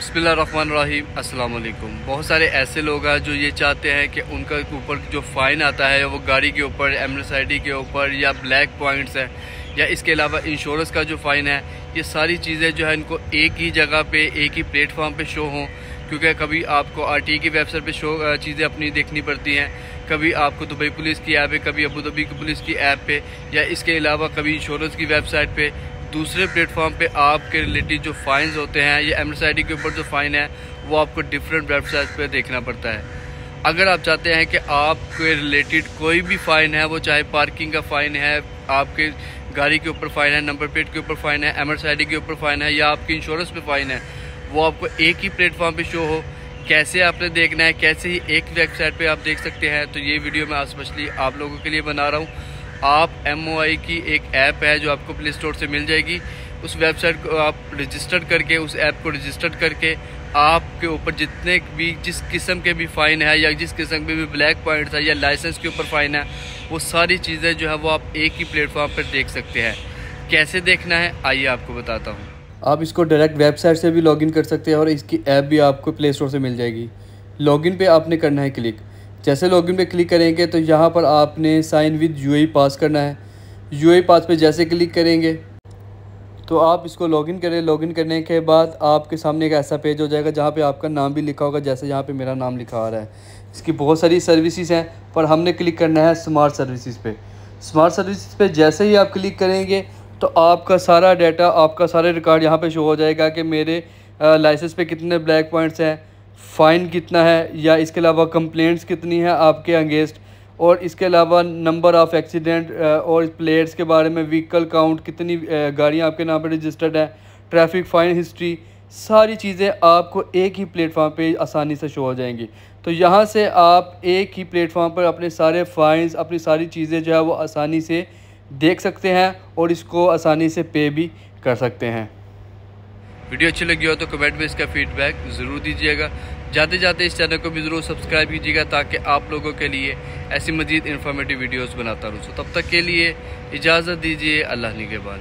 बसमीम अस्सलाम बहुत सारे ऐसे लोग हैं जो ये चाहते हैं कि उनका ऊपर जो फ़ाइन आता है, वो गाड़ी के ऊपर एमरस के ऊपर या ब्लैक पॉइंट्स हैं, या इसके अलावा इंश्योरेंस का जो फ़ाइन है, ये सारी चीज़ें जो है इनको एक ही जगह पे, एक ही प्लेटफॉर्म पे शो हों, क्योंकि कभी आपको आर की वेबसाइट पे शो चीज़ें अपनी देखनी पड़ती हैं, कभी आपको दुबई पुलिस की ऐप है कभी अबू धाबी की पुलिस की ऐप पे, या इसके अलावा कभी इंश्योरेंस की वेबसाइट पे दूसरे प्लेटफॉर्म पे आपके रिलेटेड जो फ़ाइन्स होते हैं, या एम के ऊपर जो फ़ाइन है, वो आपको डिफरेंट वेबसाइट पे देखना पड़ता है। अगर आप चाहते हैं कि आपके रिलेटेड कोई भी फ़ाइन है, वो चाहे पार्किंग का फ़ाइन है, आपके गाड़ी के ऊपर फ़ाइन है नंबर प्लेट के ऊपर फ़ाइन है एम के ऊपर फ़ाइन है, या आपकी इंश्योरेंस पे फ़ाइन है, वो आपको एक ही प्लेटफॉर्म पे शो हो। कैसे आपने देखना है, कैसे ही एक वेबसाइट पे आप देख सकते हैं तो ये वीडियो मैं स्पेशली आप लोगों के लिए बना रहा हूँ। आप MOI की एक ऐप है जो आपको प्ले स्टोर से मिल जाएगी। उस वेबसाइट को आप रजिस्टर करके, उस ऐप को रजिस्टर करके, आपके ऊपर जितने भी, जिस किस्म के भी फ़ाइन है या जिस किस्म के भी ब्लैक पॉइंट्स है या लाइसेंस के ऊपर फ़ाइन है, वो सारी चीज़ें जो है वो आप एक ही प्लेटफॉर्म पर देख सकते हैं। कैसे देखना है? आइए आपको बताता हूँ। आप इसको डायरेक्ट वेबसाइट से भी लॉगिन कर सकते हैं और इसकी ऐप भी आपको प्ले स्टोर से मिल जाएगी। लॉगिन पे आपने करना है क्लिक जैसे लॉगिन पे क्लिक करेंगे तो यहाँ पर आपने साइन विद यू पास करना है। यू पास पे जैसे क्लिक करेंगे तो आप इसको लॉगिन करें। लॉगिन करने के बाद आपके सामने एक ऐसा पेज हो जाएगा जहाँ पे आपका नाम भी लिखा होगा, जैसे यहाँ पे मेरा नाम लिखा आ रहा है। इसकी बहुत सारी सर्विसेज़ हैं, पर हमने क्लिक करना है स्मार्ट सर्विसेज़ पे। स्मार्ट सर्विसेज़ पे जैसे ही आप क्लिक करेंगे तो आपका सारा डाटा आपका सारे रिकॉर्ड यहाँ पे शो हो जाएगा कि मेरे लाइसेंस पे कितने ब्लैक पॉइंट्स हैं। फ़ाइन कितना है या इसके अलावा कंप्लेंट्स कितनी है आपके अगेंस्ट और इसके अलावा नंबर ऑफ़ एक्सीडेंट और प्लेट्स के बारे में व्हीकल काउंट कितनी गाड़ियाँ आपके नाम पर रजिस्टर्ड हैं? ट्रैफ़िक फ़ाइन हिस्ट्री सारी चीज़ें आपको एक ही प्लेटफॉर्म पे आसानी से शो हो जाएँगी। तो यहाँ से आप एक ही प्लेटफॉर्म पर अपने सारे फ़ाइन्स अपनी सारी चीज़ें जो है वो आसानी से देख सकते हैं और इसको आसानी से पे भी कर सकते हैं। वीडियो अच्छी लगी हो तो कमेंट में इसका फीडबैक ज़रूर दीजिएगा। जाते जाते इस चैनल को भी ज़रूर सब्सक्राइब कीजिएगा ताकि आप लोगों के लिए ऐसी मज़ीद इन्फॉर्मेटिव वीडियोज़ बनाता रहूँ। तब तक के लिए इजाज़त दीजिए, अल्लाह निगेबान